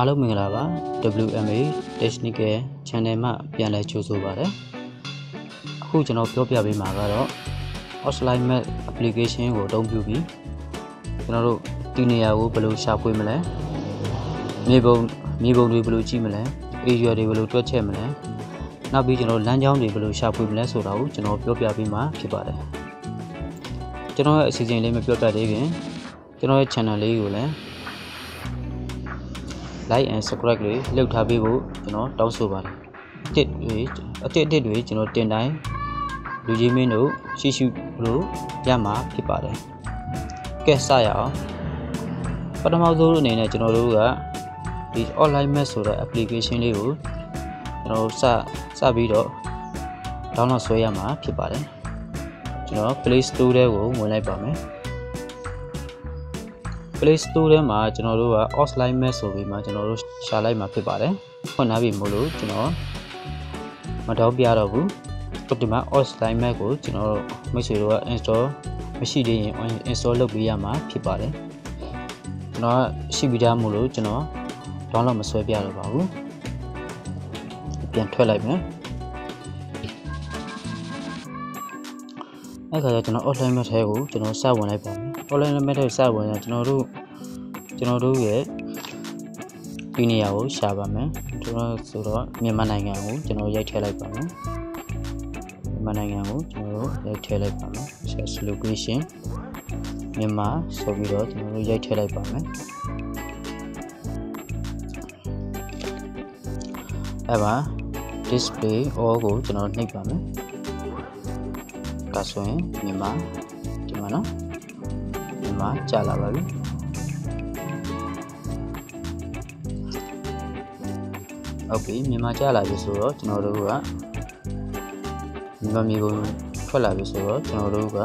အားလုံးမင်္ဂလာပါ WMA Technical Channel မှာပြန်လည်ကြိုဆိုပါရစေအခုကျွန်တော်ပြောပြပေးမှာကတော့ offline map application ကိုအသုံးပြုပြီးကျွန်တော်တို့ဒီနေရာကိုဘယ်လိုရှာဖွေမလဲမြေပုံမြေပုံတွေဘယ်လိုကြည့်မလဲ area တွေဘယ်လိုတွက်ချက်မလဲနောက်ပြီးကျွန်တော်လမ်းကြောင်းတွေဘယ်လိုရှာဖွေမလဲဆိုတာကိုကျွန်တော်ပြောပြပေးမှာဖြစ်ပါတယ်ကျွန်တော်ရဲ့အစီအစဉ်လေးမပြောပြသေးခင်ကျွန်တော်ရဲ့ channel လေးကိုလည်း like and subscribe လေးလုပ်ထားပေးဖို့ကျွန်တော်တောင်းဆိုပါတယ်အတစ်တွေအတစ်အတစ်တွေကျွန်တော်တင်တိုင်းလူကြီးမင်းတို့ရှိရှိလို့ရမှာဖြစ်ပါတယ်ကဲစရအောင်ပထမဆုံးအနေနဲ့ကျွန်တော်တို့ကဒီ online map ဆိုတဲ့ application လေးကိုကျွန်တော်စစပြီးတော့ download ဆွဲရမှာဖြစ်ပါတယ်ကျွန်တော် Play Store ထဲကိုဝင်လိုက်ပါမယ် Play Store ထဲမှာကျွန်တော်တို့က offline map ဆိုပြီးမှကျွန်တော်တို့ရှာလိုက်မှာဖြစ်ပါတယ်။ဖွင့်ထားပြီမို့လို့ကျွန်တော်မတော့ပြတော့ဘူး။ဒီမှာ offline map ကိုကျွန်တော်တို့မိတ်ဆွေတို့က install မရှိသေးရင် install လုပ်ပေးရမှာဖြစ်ပါတယ်။ကျွန်တော်ရှိပြီးသားမို့လို့ကျွန်တော် download မဆွဲပြတော့ပါဘူး။ပြန်ထွက်လိုက်မယ်။အဲ့ခါကျကျွန်တော် offline map ထဲကိုကျွန်တော်စဝင်လိုက်ပါမယ်။ online map ထဲစဝင်ရင်ကျွန်တော်တို့ကျွန်တော်တို့ရဲ့ဒီနေရာကိုရှာပါမယ်ကျွန်တော်ဆိုတော့မြန်မာနိုင်ငံကိုကျွန်တော်ရိုက်ထည့်လိုက်ပါမယ်မြန်မာနိုင်ငံကိုကျွန်တော်တို့ရိုက်ထည့်လိုက်ပါမယ် search location မြန်မာဆိုပြီးတော့ကျွန်တော်တို့ရိုက်ထည့်လိုက်ပါမယ်အဲ့ပါ display all ကိုကျွန်တော်နှိပ်ပါမယ်ဒါဆိုရင်မြန်မာဒီမှာနော် မြန်မာကြာလာပါပြီဟုတ်ပြီမြန်မာကြာလာပြီဆိုတော့ကျွန်တော်တို့ကမြန်မာမျိုးထွက်လာပြီဆိုတော့ကျွန်တော်တို့က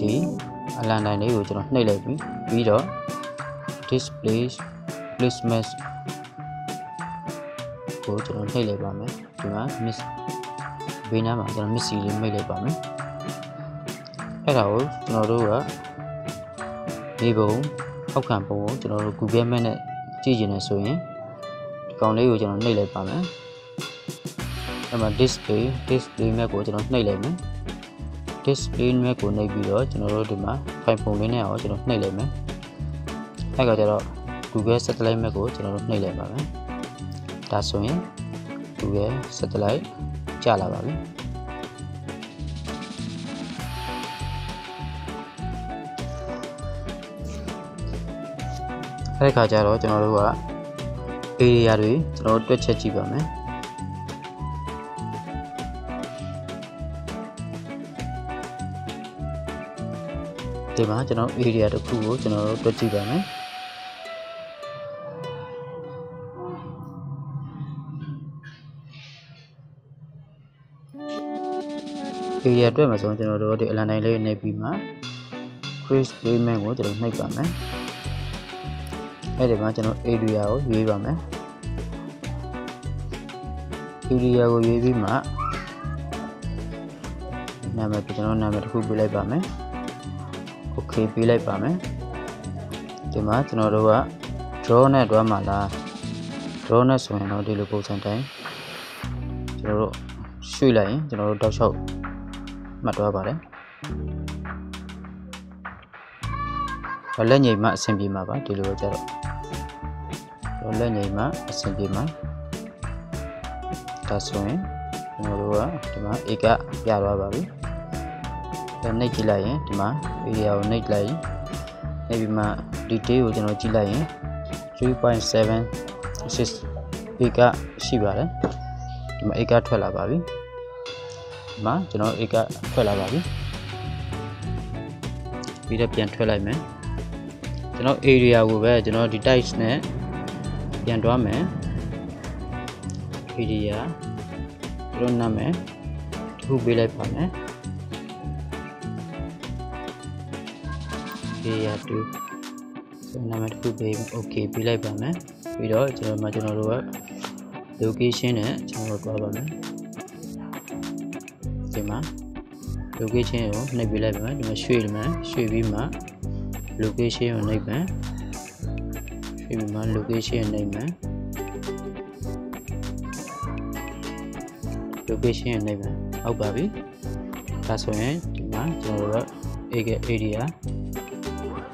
ဒီအလန်တိုင်းလေးကိုကျွန်တော်နှိပ်လိုက်ပြီပြီးတော့ display placement ကိုကျွန်တော်နှိပ်လိုက်ပါမယ်ဒီမှာ miss ဘေးနားမှာကျွန်တော် miss လေးမိတ်လိုက်ပါမယ် အဲ့ဒါကိုကျွန်တော်တို့ကဒီပုံအောက်ခံပုံကိုကျွန်တော်တို့ Google Map နဲ့ကြည့်ကျင်နေဆိုရင်ဒီကောင်လေးကိုကျွန်တော်နှိပ်လိုက်ပါမယ်အဲ့မှာ display display map ကိုကျွန်တော်နှိပ်လိုက်မယ် display map ကိုနှိပ်ပြီးတော့ကျွန်တော်တို့ဒီမှာ file ပုံလေးနဲ့အောင်ကျွန်တော်နှိပ်လိုက်မယ်အဲ့ကကြတော့ Google Satellite Map ကိုကျွန်တော်တို့နှိပ်လိုက်ပါမယ်ဒါဆိုရင် Google Satellite ကျလာပါပြီ အဲ့ဒီခါကျတော့ကျွန်တော်တို့က area တွေကျွန်တော်တို့တွက်ချက်ကြည့်ပါမယ်ဒီမှာကျွန်တော် area တစ်ခုကိုကျွန်တော်တို့တွက်ကြည့်ပါမယ်။ area အတွက်မှာဆိုရင်ကျွန်တော်တို့ဒီအလန်တိုင်းလေးနှိပ်ပြီးမှ crease payment ကိုကျွန်တော်နှိပ်ပါမယ်။ အဲ့ဒီမှာကျွန်တော် area ကိုရွေးပါမယ်။ area ကိုရွေးပြီးမှနာမည်ကျွန်တော်နာမည်တစ်ခုပေးလိုက်ပါမယ်။ okay ပေးလိုက်ပါမယ်။ဒီမှာကျွန်တော်တို့က draw နဲ့တွားမှာလား draw နဲ့ဆိုရင်တော့ဒီလိုပုံစံတိုင်းကျွန်တော်တို့ရွှေ့လိုက်ရင်ကျွန်တော်တို့တောက်လျှောက်မှတ်သွားပါတယ်။ လက်ညိမ်မှအဆင်ပြေမှာပါဒီလိုကြတော့လက်ညိမ်မှအဆင်ပြေမှာဒါဆိုရင်ကျွန်တော်တို့ကဒီမှာ A ကပြသွားပါပြီ။ဒါနှိပ်ကြည့်လိုက်ရင်ဒီမှာ area ကိုနှိပ်လိုက်ရင်နှိပ်ပြီးမှ detail ကိုကျွန်တော်ကြည့်လိုက်ရင်3.7 assist A ကရှိပါတယ်။ဒီမှာ A ကထွက်လာပါပြီ။ဒီမှာကျွန်တော် A ကထွက်လာပါပြီ။ပြီးတော့ပြန်ထွက်လိုက်မယ်။ ကျွန်တော် area ကိုပဲကျွန်တော်ဒီ types နဲ့ပြန်တွားမယ် area ကျွန်တော်နာမည်တစ်ခုပေးလိုက်ပါမယ် area 2ဆိုနာမည်တစ်ခုပေး okay ပေးလိုက်ပါမယ်ပြီးတော့ကျွန်တော်မှကျွန်တော်တို့က location နဲ့ကျွန်တော်တို့တွားပါမယ်ဒီမှာ location ကိုနှိပ်ပေးလိုက်ပါမယ်ဒီမှာရွှေ့မယ်ရွှေ့ပြီးမှ location ကိုနှိပ်မယ်ရွှေ့ပြီးမှ location name မယ် location name မယ်ဟုတ်ပါပြီဒါဆိုရင်ဒီမှာကျွန်တော်တို့က area area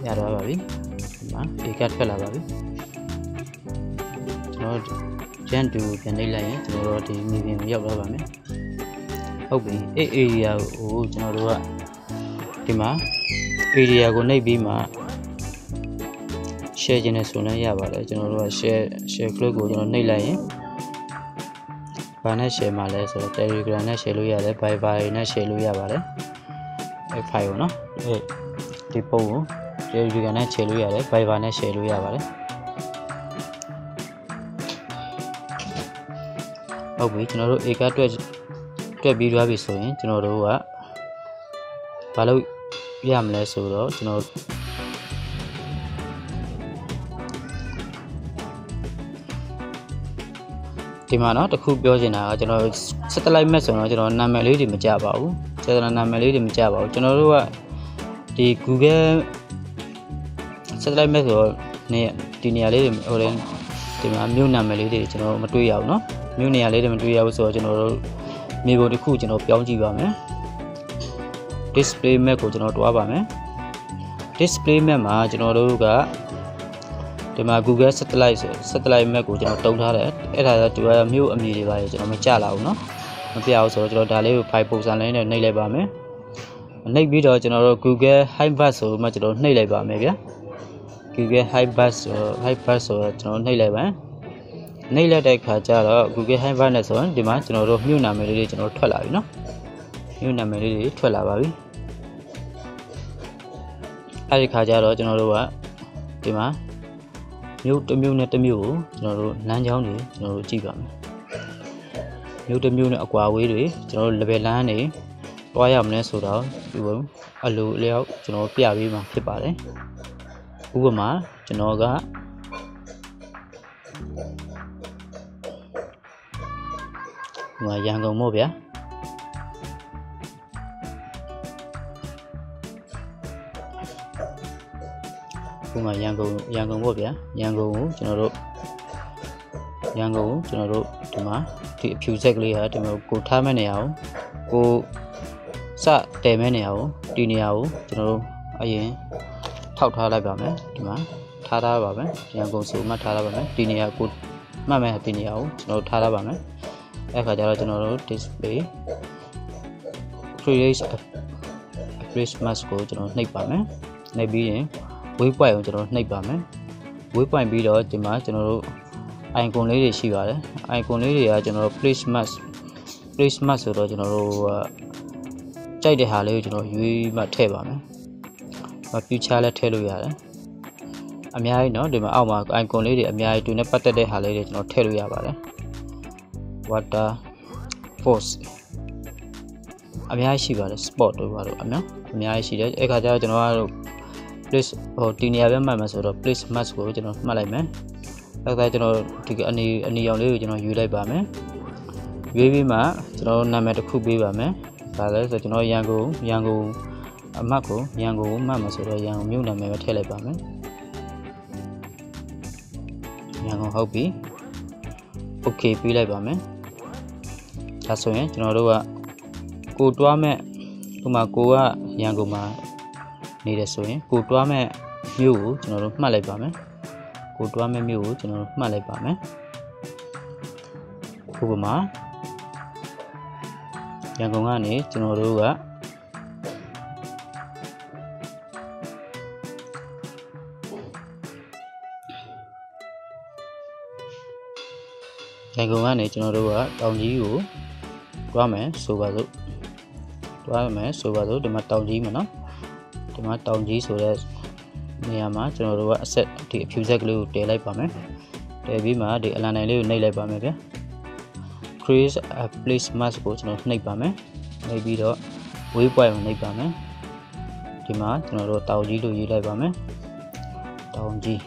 ရတော့ပါပြီဒီမှာ area ထွက်လာပါပြီကျွန်တော်ကျန်တူပြန်နှိပ်လိုက်ရင်ကျွန်တော်တို့ဒီမြေပြင်ကိုရောက်တော့ပါမယ်ဟုတ်ပြီအဲ့ area ကိုကျွန်တော်တို့ကဒီမှာ area ကိုနှိပ်ပြီးမှ share ခြင်းနဲ့ဆိုလည်းရပါတယ်ကျွန်တော်တို့က share share click ကိုကျွန်တော်နှိပ်လိုက်ရင်ဘာနဲ့ share မှာလဲဆိုတော့ Telegram နဲ့ share လို့ရတယ် Viber နဲ့ share လို့ရပါတယ်အဲ file ကိုနော်အဲဒီပုံကို Telegram နဲ့ share လို့ရတယ် Viber နဲ့ share လို့ရပါတယ်ဟုတ်ပြီကျွန်တော်တို့ A ကတွက်တွက်ပြီးသွားပြီဆိုရင်ကျွန်တော်တို့ကဘာလို့ ရမလဲဆိုတော့ကျွန်တော်ဒီမှာเนาะတခုပြောချင်တာကကျွန်တော် satellite map ဆိုတော့ကျွန်တော်နာမည်လေးတွေမကြပါဘူး satellite နာမည်လေးတွေမကြပါဘူးကျွန်တော်တို့ကဒီ Google satellite map ဆိုတော့နေဒီနေရာလေးတွေဟိုလည်းဒီမှာမြို့နာမည်လေးတွေကျွန်တော်မတွေ့ရဘူးเนาะမြို့နေရာလေးတွေမတွေ့ရဘူးဆိုတော့ကျွန်တော်တို့မြေပုံတစ်ခုကျွန်တော်ပြောင်းကြည့်ပါမယ် display map ကိုကျွန်တော်တွားပါမယ် display map မှာကျွန်တော်တို့ကဒီမှာ Google satellite ဆို satellite map ကိုကျွန်တော်တုံထားတယ်အဲ့ဒါကဒီကမြို့အမည်တွေပါရကျွန်တော်မကြလာဘူးเนาะမပြအောင်ဆိုတော့ကျွန်တော်ဒါလေးကို file ပုံစံလေးနဲ့နှိပ်လိုက်ပါမယ်နှိပ်ပြီးတော့ကျွန်တော်တို့ Google Hibert ဆိုမှကျွန်တော်နှိပ်လိုက်ပါမယ်ဗျာ Google Hibert ဆို Hibert ဆိုတော့ကျွန်တော်နှိပ်လိုက်ပါနှိပ်လိုက်တဲ့ခါကျတော့ Google Hibert နဲ့ဆိုရင်ဒီမှာကျွန်တော်တို့မြို့နာမည်လေးတွေကျွန်တော်ထွက်လာပြီเนาะ မြို့နာမည်လေးတွေထွက်လာပါပြီအဲဒီခါကျတော့ကျွန်တော်တို့ကဒီမှာမြို့တစ်မြို့နဲ့တစ်မြို့ကိုကျွန်တော်တို့လမ်းကြောင်းတွေကျွန်တော်တို့ကြည့်ပါမယ်မြို့တစ်မြို့နဲ့အကွာဝေးတွေကျွန်တော်တို့ level လမ်းတွေတွားရမလဲဆိုတော့ဒီဘုံအလိုအလျောက်ကျွန်တော်ပြပေးမှာဖြစ်ပါတယ်ဥပမာကျွန်တော်ကဟိုရန်ကုန်မို့ဗျာ ဥပမာရန်ကုန်ရန်ကုန်ပေါ့ဗျာရန်ကုန်ကိုကျွန်တော်တို့ရန်ကုန်ကိုကျွန်တော်တို့ဒီမှာဒီအဖြူဆက်ကလေးဟာဒီမှာကိုထားမဲ့နေရအောင်ကိုစတယ်မဲ့နေရအောင်ဒီနေရာကိုကျွန်တော်တို့အရင်ထောက်ထားလိုက်ပါမယ်ဒီမှာထားထားပါမယ်ရန်ကုန်ဆိုမှထားထားပါမယ်ဒီနေရာကိုမှတ်မဲ့ဒီနေရာကိုကျွန်တော်တို့ထားထားပါမယ်အဲ့ခါကျတော့ကျွန်တော်တို့ display create a Christmas ကိုကျွန်တော်နှိပ်ပါမယ်နှိပ်ပြီးရင် waypoint ကိုကျွန်တော်နှိပ်ပါမယ် waypoint ပြီးတော့ဒီမှာကျွန်တော်တို့ icon လေးတွေရှိပါတယ် icon လေးတွေကကျွန်တော်တို့ placement placement ဆိုတော့ကျွန်တော်တို့ကြိုက်တဲ့ဟာလေးကိုကျွန်တော်ရွေးမှထည့်ပါမယ်မ future လည်းထည့်လို့ရတယ်အများကြီးเนาะဒီမှာအောက်မှာ icon လေးတွေအများကြီးတူနဲ့ပတ်သက်တဲ့ဟာလေးတွေကျွန်တော်ထည့်လို့ရပါတယ် water force အများကြီးရှိပါတယ် sport တို့ပါတော့အများအများကြီးရှိတယ်အဲ့ခါကျတော့ကျွန်တော်ကတော့ place ဟိုဒီနေရာပဲမှတ်မှာဆိုတော့ place match ကိုကျွန်တော်မှတ်လိုက်မယ်အဲ့ဒါကျွန်တော်ဒီအနေအနေရောင်လေးကိုကျွန်တော်ယူလိုက်ပါမယ်ရွေးပြီးမှကျွန်တော်နာမည်တစ်ခုပေးပါမယ်ဒါလည်းဆိုကျွန်တော်ရန်ကုန်ရန်ကုန်အမှတ်ကိုရန်ကုန်မှတ်မှာဆိုတော့ရန်ကုန်မြို့နာမည်ပဲထည့်လိုက်ပါမယ်ရန်ကုန်ဟုတ်ပြီ okay ပေးလိုက်ပါမယ်ဒါဆိုရင်ကျွန်တော်တို့ကကိုတွားမဲ့ဒီမှာကိုကရန်ကုန်မှာ နေတယ်ဆိုရင်ကိုတွားမဲ့မြို့ကိုကျွန်တော်တို့မှတ်လိုက်ပါမယ်ကိုတွားမဲ့မြို့ကိုကျွန်တော်တို့မှတ်လိုက်ပါမယ်ဥပမာရန်ကုန်ကနေကျွန်တော်တို့ကရန်ကုန်ကနေကျွန်တော်တို့ကတောင်ကြီးကိုတွားမယ်ဆိုပါစို့တွားမယ်ဆိုပါစို့ဒီမှာတောင်ကြီးမှာနော် ဒီမှာတောင်ကြီးဆိုတဲ့နေရာမှာကျွန်တော်တို့ကအဆက်ဒီအဖြူဆက်ကလေးကိုတည်လိုက်ပါမယ်တည်ပြီးမှဒီအလန်တိုင်းလေးကိုနှိပ်လိုက်ပါမယ်ဗျ create a place mask ကိုကျွန်တော်နှိပ်ပါမယ်နှိပ်ပြီးတော့ waypoint ကိုနှိပ်ပါမယ်ဒီမှာကျွန်တော်တို့တောင်ကြီးလို့ရေးလိုက်ပါမယ်တောင်ကြီး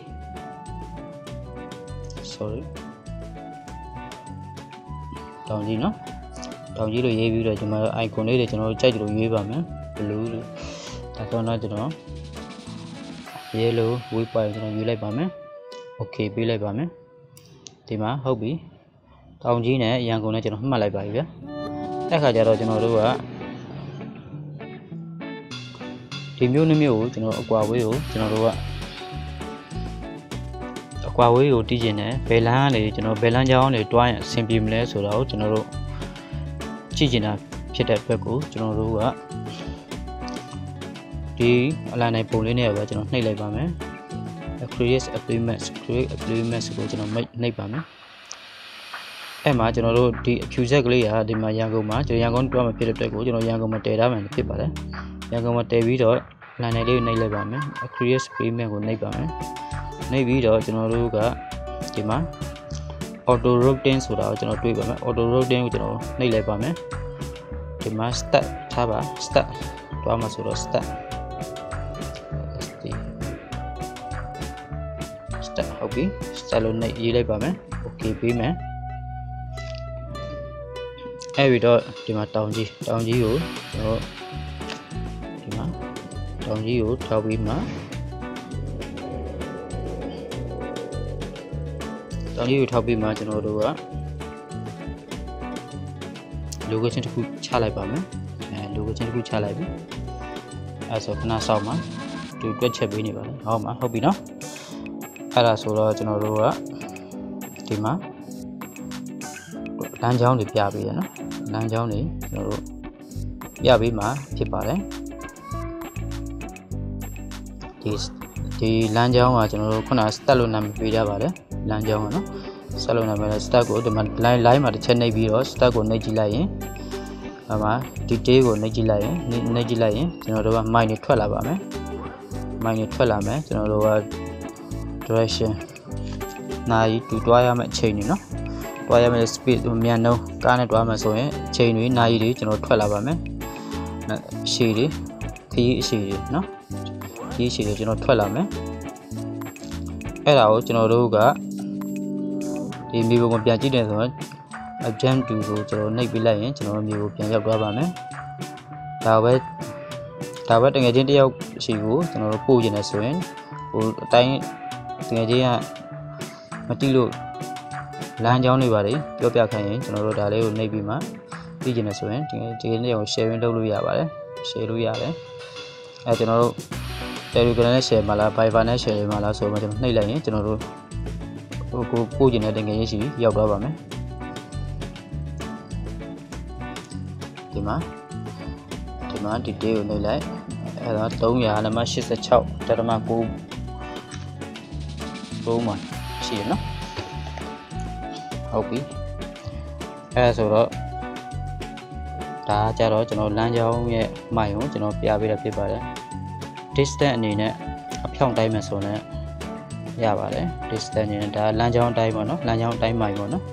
sorry တောင်ကြီးနော်တောင်ကြီးလို့ရေးပြီးတော့ဒီမှာ icon လေးတွေကျွန်တော်တို့ကြိုက်တယ်လို့ရေးပါမယ် blue လို့ ဒါဆိုတော့ကျွန်တော် yellow waypoint ကျွန်တော်ယူလိုက်ပါမယ် okay ပေးလိုက်ပါမယ်ဒီမှာဟုတ်ပြီတောင်ကြီးနဲ့ရန်ကုန်နဲ့ကျွန်တော်မှတ်လိုက်ပါပြီဗျာအဲ့ခါကျတော့ကျွန်တော်တို့ကဒီမျိုးနှမျိုးကိုကျွန်တော်အကွာဝေးကိုကျွန်တော်တို့ကအကွာဝေးကိုတီးကျင်တယ်ဘယ်လန်းကနေကျွန်တော်ဘယ်လန်းကြောင်းနေတွားရင်အဆင်ပြေမလဲဆိုတော့ကျွန်တော်တို့ကြည့်ကျင်တာဖြစ်တဲ့ဘက်ကိုကျွန်တော်တို့က ဒီအလိုင်းနိုင်ပုံလေးနဲ့ပဲကျွန်တော်နှိပ်လိုက်ပါမယ် create applement create applement ကိုကျွန်တော်နှိပ်ပါမယ်အဲ့မှာကျွန်တော်တို့ဒီအဖြူဆက်ကလေးကဒီမှာရန်ကုန်မှာကျွန်တော်ရန်ကုန်တွားမှာဖြစ်တဲ့အတွက်ကိုကျွန်တော်ရန်ကုန်မှာတည်ထားမှဖြစ်ပါတယ်ရန်ကုန်မှာတည်ပြီးတော့ line လေးကိုနှိပ်လိုက်ပါမယ် create applement ကိုနှိပ်ပါမယ်နှိပ်ပြီးတော့ကျွန်တော်တို့ကဒီမှာ auto rotating ဆိုတာကိုကျွန်တော်တွေးပါမယ် auto rotating ကိုကျွန်တော်နှိပ်လိုက်ပါမယ်ဒီမှာ start ထားပါ start တွားမှာဆိုတော့ start ဟုတ်ပြီ start လို့နှိပ်ရေးလိုက်ပါမယ် okay ပေးမယ်အဲ့ပြီးတော့ဒီမှာတောင်ကြီးတောင်ကြီးကိုကျွန်တော်ဒီမှာတောင်ကြီးကိုထောက်ပြီးမှတောင်ကြီးကိုထောက်ပြီးမှကျွန်တော်တို့က location တစ်ခုချလိုက်ပါမယ်အဲ location တစ်ခုချလိုက်ပြီအဲဆိုခဏစောင့်ပါသူတွက်ချက်ပေးနေပါလေဟုတ်မှာဟုတ်ပြီနော် အဲ့ဒါဆိုတော့ကျွန်တော်တို့ကဒီမှာလမ်းကြောင်းတွေပြပေးရနော်လမ်းကြောင်းတွေကျွန်တော်တို့ပြပေးမှာဖြစ်ပါတယ်ဒီဒီလမ်းကြောင်းကကျွန်တော်တို့ခုနစတက်လို့နာမည်ပေးကြပါတယ်လမ်းကြောင်းကနော်စတက်လို့နာမည်လဲစတက်ကိုဒီမှာ line line မှာတစ်ချက်နှိပ်ပြီးတော့စတက်ကိုနှိပ်ကြည့်လိုက်ရင်အမှ detail ကိုနှိပ်ကြည့်လိုက်ရင်နှိပ်ကြည့်လိုက်ရင်ကျွန်တော်တို့က mine တွေထွက်လာပါမယ် mine တွေထွက်လာမယ်ကျွန်တော်တို့က direction နိုင်တူတွားရမယ့်အချိန်တွေနော်တွားရမယ့် speed မြန်နှုန်းကားနဲ့တွားမယ်ဆိုရင်အချိန်တွေနိုင်တွေကျွန်တော်ထွက်လာပါမယ်အရှိတွေခရီးအရှိတွေနော်ခရီးအရှိတွေကျွန်တော်ထွက်လာမယ်အဲ့ဒါကိုကျွန်တော်တို့ကဒီမြေပုံကိုပြန်ကြည့်တယ်ဆိုရင် jump to ကိုကျွန်တော်နှိပ်ပြလိုက်ရင်ကျွန်တော်မြေပုံပြန်ရောက်သွားပါမယ်ဒါပဲဒါပဲတကယ်ချင်းတယောက်ရှိကိုကျွန်တော်တို့ပို့ကျင်တယ်ဆိုရင်ဟိုအတိုင်း တကယ်ချင်းကမတိလို့လမ်းကြောင်းတွေပါလေပြောပြခိုင်းရင်ကျွန်တော်တို့ဒါလေးကိုနှိပ်ပြီးမှပြီးကျင်တယ်ဆိုရင်ဒီဒီနေ့ကို sharing လုပ်လို့ရပါတယ် share လို့ရတယ်အဲကျွန်တော်တို့ Telegram နဲ့ share မှာလား Viber နဲ့ share မှာလားဆိုတော့ကျွန်တော်နှိပ်လိုက်ရင်ကျွန်တော်တို့ဟိုကိုပို့ကျင်တဲ့တကယ်ချင်းရှိရောက်သွားပါမယ်ဒီမှာဒီမှာ detail ကိုနှိပ်လိုက်အဲဒါ300 နံပါတ်86တက်တမ9 9မှာရှိတယ်နော်ဟုတ်ပြီအဲဆိုတော့ဒါကြတော့ကျွန်တော်လမ်းကြောင်းရဲ့မိုင်ကိုကျွန်တော်ပြပေးတာဖြစ်ပါတယ် distance အနေနဲ့အဖြောင့်တိုင်းမယ်ဆိုတော့ရပါတယ် distance အနေနဲ့ဒါလမ်းကြောင်းတိုင်းပေါ့နော်လမ်းကြောင်းတိုင်းမိုင်ပေါ့နော်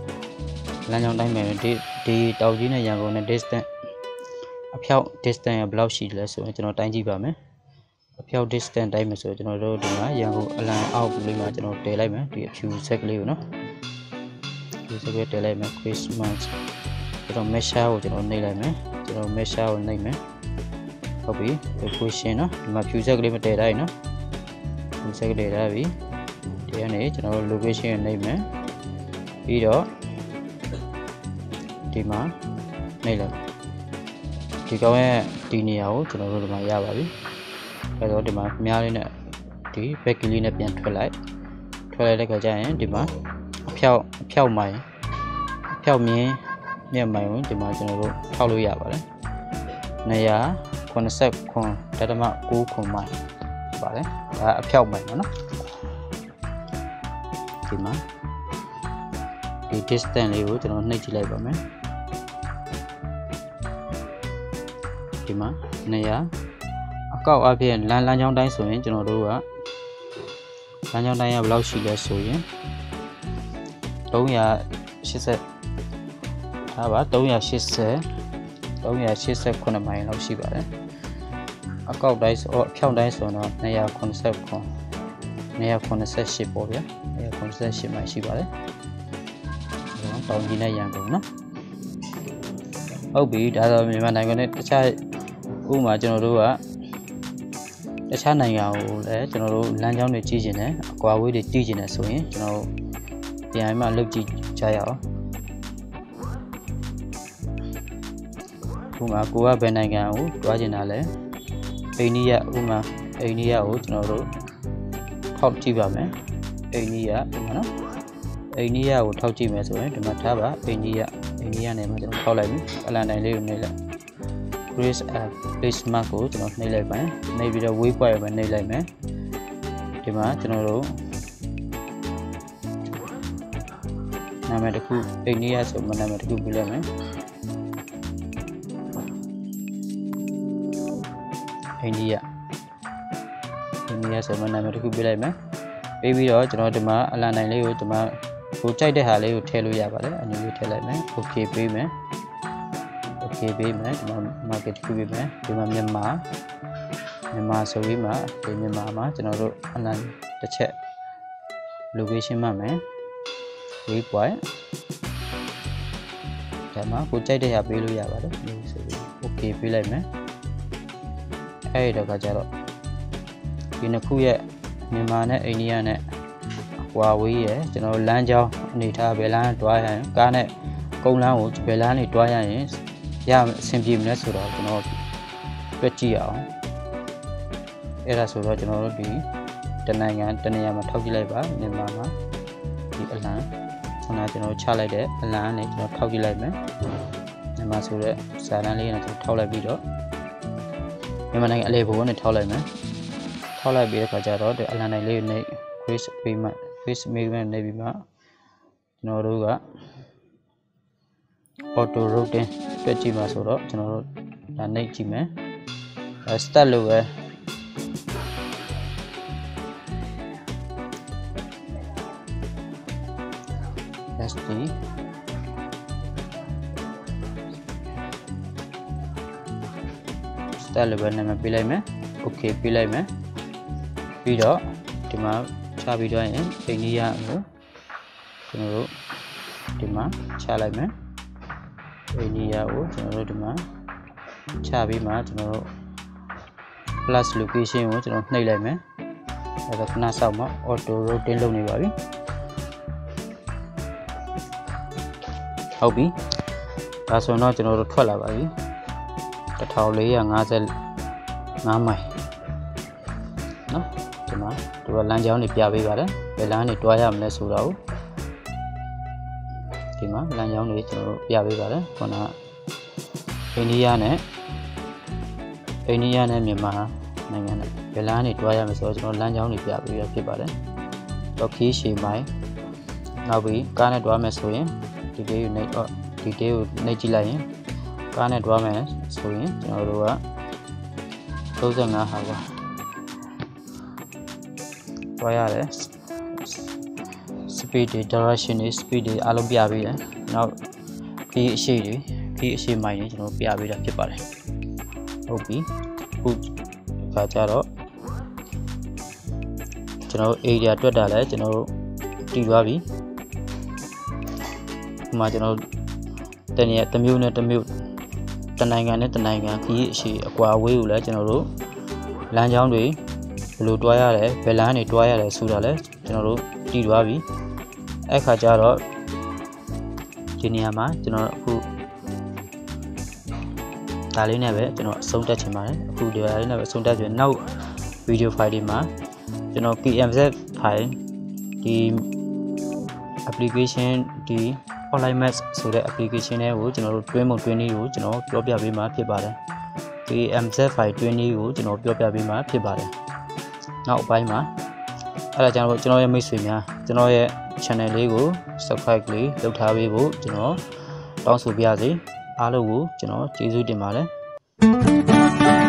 လမ်းကြောင်းတိုင်းမိုင်ဒီဒီတောက်ကြီးနဲ့ရန်ကုန်နဲ့ distance အဖြောင့် distance ရဘယ်လောက်ရှိလဲဆိုရင်ကျွန်တော်တိုင်းကြည့်ပါမယ် အဖြောင့် distance တိုင်းမယ်ဆိုကျွန်တော်တို့ဒီမှာရန်ကုန်အလံအောက်လေးမှာကျွန်တော်တည်လိုက်မယ်ဒီအဖြူဆက်ကလေးကိုနော်ဒီဆက်ကလေးတည်လိုက်မယ် Christmas ကျွန်တော် measure ကိုကျွန်တော်နှိပ်လိုက်မယ်ကျွန်တော် measure ကိုနှိပ်မယ်ဟုတ်ပြီ location နော်ဒီမှာဖြူဆက်ကလေးမတည်တိုင်းနော်ဖြူဆက်ကလေးတည်ပြီဒီကနေကျွန်တော်တို့ location ကိုနှိပ်မယ်ပြီးတော့ဒီမှာနှိပ်လိုက်ဒီကောင်ရဲ့ဒီနေရာကိုကျွန်တော်တို့ဒီမှာရပါပြီ အဲတော့ဒီမှာခမားလေးနဲ့ဒီ back လေးနဲ့ပြန်ထွက်လိုက်ထွက်လိုက်တဲ့ခါကျရင်ဒီမှာအဖြောက်အဖြောက်မိုင်အဖြောက်မြင်းမြက်မိုင်ကိုဒီမှာကျွန်တော်တို့ထောက်လို့ရပါတယ်289တတမ6ခွန်မိုင်ပါတယ်ဒါအဖြောက်မိုင်ပေါ့နော်ဒီမှာဒီ distance လေးကိုကျွန်တော်နှိပ်ကြည့်လိုက်ပါမယ်ဒီမှာ200အ ကောက်အပြင်လမ်းလမ်းကြောင်းတိုင်းဆိုရင်ကျွန်တော်တို့ကလမ်းကြောင်းတိုင်းကဘယ်လောက်ရှိလဲဆိုရင်380ဒါပါ380 389မိုင်လောက်ရှိပါတယ်အကောက်တိုင်းဆိုအဖြောင်းတိုင်းဆိုတော့289 288ပေါ့ဗျာ288မိုင်ရှိပါတယ်တောင်ကြီးနဲ့ရန်ကုန်နော်ဟုတ်ပြီဒါဆိုမြန်မာနိုင်ငံနဲ့တခြားဥပမာကျွန်တော်တို့က တခြားနိုင်ငံကိုလည်းကျွန်တော်တို့လမ်းကြောင်းတွေကြည့်ကျင်တယ်အကွာဝေးတွေတည်ကျင်တယ်ဆိုရင်ကျွန်တော်တို့ပြန်မှလုပ်ကြည့်ကြရအောင်ဥပမာကိုကဘယ်နိုင်ငံကိုတွားကျင်တာလဲအိန္ဒိယဥပမာအိန္ဒိယကိုကျွန်တော်တို့ထောက်ကြည့်ပါမယ်အိန္ဒိယဒီမှာနော်အိန္ဒိယကိုထောက်ကြည့်မယ်ဆိုရင်ဒီမှာထားပါအိန္ဒိယအိန္ဒိယနယ်မှာကျွန်တော်ထောက်လိုက်ပြီအလန်တိုင်းလေးကိုနှိပ်လိုက် create a place mark ကိုကျွန်တော်နှိပ်လိုက်ပါနှိပ်ပြီးတော့ waypoint ကိုနှိပ်လိုက်မယ်ဒီမှာကျွန်တော်တို့နာမည်တစ်ခုအိန္ဒိယဆိုမှနာမည်တစ်ခုပြလိုက်မယ်အိန္ဒိယအိန္ဒိယဆိုမှနာမည်တစ်ခုပြလိုက်မယ်ပြီးပြီးတော့ကျွန်တော်ဒီမှာအလန်တိုင်းလေးကိုဒီမှာကိုကြိုက်တဲ့ဟာလေးကိုထည့်လို့ရပါတယ်အနည်းလေးထည့်လိုက်မယ် okay ပေးမယ် okay ပေးမယ်ဒီမှာ market ခုပေးမယ်ဒီမှာမြန်မာမြန်မာဆိုပြီးမှဒီမြန်မာမှာကျွန်တော်တို့အလန်တစ်ချက် location မှမယ် waypoint ဒါမှကိုကြိုက်တဲ့ဟာပေးလို့ရပါတယ်ဒီဆိုပြီး okay ပေးလိုက်မယ်အဲ့ဒီတော့ကကြတော့ဒီနှစ်ခုရဲ့မြန်မာနဲ့အိန္ဒိယနဲ့ဟွာဝေးရဲ့ကျွန်တော်လမ်းကြောင်းအနေထားဘယ်လမ်းတွားရရင်ကားနဲ့ကုန်းလမ်းကိုဘယ်လမ်းနေတွားရရင် ရအဆင်ပြေမလဲဆိုတော့ကျွန်တော်တွက်ကြည့်အောင်အဲ့ဒါဆိုတော့ကျွန်တော်တို့ဒီတနိုင်ငံတနေရာမှာထောက်ကြည့်လိုက်ပါမြန်မာမှာဒီအလံခုနကျွန်တော်ချလိုက်တဲ့အလံနဲ့ကျွန်တော်ထောက်ကြည့်လိုက်မယ်မြန်မာဆိုတဲ့စာတန်းလေးနဲ့ကျွန်တော်ထောက်လိုက်ပြီးတော့မြန်မာနိုင်ငံအလဲဘုံနဲ့ထောက်လိုက်မယ်ထောက်လိုက်ပြီးတဲ့အခါကျတော့ဒီအလံတိုင်းလေးကိုနေ face payment face payment နေပြီးမှကျွန်တော်တို့က auto routing တွက်ကြည့်ပါဆိုတော့ကျွန်တော်တို့ဒါနှိပ်ကြည့်မယ်အဲ start လို့ပဲ SD start လို့ပဲနာမည်ပေးလိုက်မယ် okay ပေးလိုက်မယ်ပြီးတော့ဒီမှာချပြီးတော့ရင်အိန္ဒိယကိုကျွန်တော်တို့ဒီမှာချလိုက်မယ် အိန္ဒိယကိုကျွန်တော်တို့ဒီမှာချပြီးမှကျွန်တော်တို့ plus location ကိုကျွန်တော်နှိပ်လိုက်မယ်အဲဒါခဏစောင့်မှ auto rotate လုပ်နေပါပြီဟုတ်ပြီဒါဆိုတော့ကျွန်တော်တို့ထွက်လာပါပြီ1455မိုင်နော်ဒီမှာဒီကလမ်းကြောင်းတွေပြပေးပါတယ်ဘယ်လမ်းတွေတွားရမလဲဆိုတော့ ဒီမှာလမ်းကြောင်းတွေကျွန်တော်တို့ပြပေးပါတယ်ခုနအိန္ဒိယနဲ့အိန္ဒိယနဲ့မြန်မာနိုင်ငံနဲ့ဘယ်လမ်းတွေတွားရမလဲဆိုတော့ကျွန်တော်လမ်းကြောင်းတွေပြပေးရဖြစ်ပါတယ်တော့ခီးရှည်မိုင်းနောက်ပြီးကားနဲ့တွားမယ်ဆိုရင်ဒီတေးကိုနှိပ်တော့ဒီတေးကိုနှိပ်ကြည့်လိုက်ရင်ကားနဲ့တွားမယ်ဆိုရင်ကျွန်တော်တို့က35ဟာပါတွားရတယ် speed တွေ direction တွေ speed တွေအားလုံးပြပေးတယ်နောက်ခီးအရှိတွေခီးအရှိမိုင်းတွေကျွန်တော်ပြပေးတာဖြစ်ပါတယ်ဟုတ်ပြီခုခါကြတော့ကျွန်တော် area တွက်တာလဲကျွန်တော်တို့တည်သွားပြီဒီမှာကျွန်တော်တနေရာတစ်မျိုးနဲ့တစ်မျိုးတနိုင်ငံနဲ့တနိုင်ငံခီးအရှိအကွာအဝေးကိုလည်းကျွန်တော်တို့လမ်းကြောင်းတွေဘယ်လိုတွားရတယ်ဘယ်လမ်းတွေတွားရတယ်ဆိုတာလဲကျွန်တော်တို့တည်သွားပြီ အဲ့ခါကျတော့ဒီနေရာမှာကျွန်တော်အခုဒါလေးနဲ့ပဲကျွန်တော်အဆုံးတက်ချင်ပါတယ်အခုဒီဟာလေးနဲ့ပဲအဆုံးတက်ချင်နောက်ဗီဒီယိုဖိုင်လေးမှာကျွန်တော် PMZ file ဒီ application ဒီ online maps ဆိုတဲ့ application တွေကိုကျွန်တော်တို့တွင်းပုံတွင်းနည်းကိုကျွန်တော်ပြောပြပေးမှာဖြစ်ပါတယ် PMZ file တွင်းနည်းကိုကျွန်တော်ပြောပြပေးမှာဖြစ်ပါတယ်နောက်အပိုင်းမှာအဲ့ဒါကြောင့်ကျွန်တော်ရဲ့မိတ်ဆွေများကျွန်တော်ရဲ့ channel လေးကို subscribe လေးလုပ်ထားပေးဖို့ကျွန်တော်တောင်းဆိုပါရစေအားလုံးကိုကျွန်တော်ကျေးဇူးတင်ပါတယ်